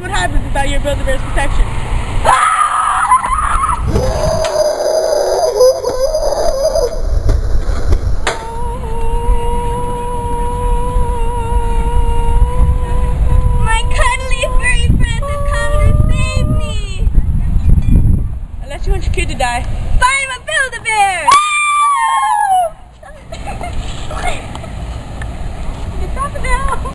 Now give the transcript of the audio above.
What happens without your Build-A-Bear's protection? My cuddly furry friends have come to save me! Unless you want your kid to die. I'm a Build-A-Bear! Get off now!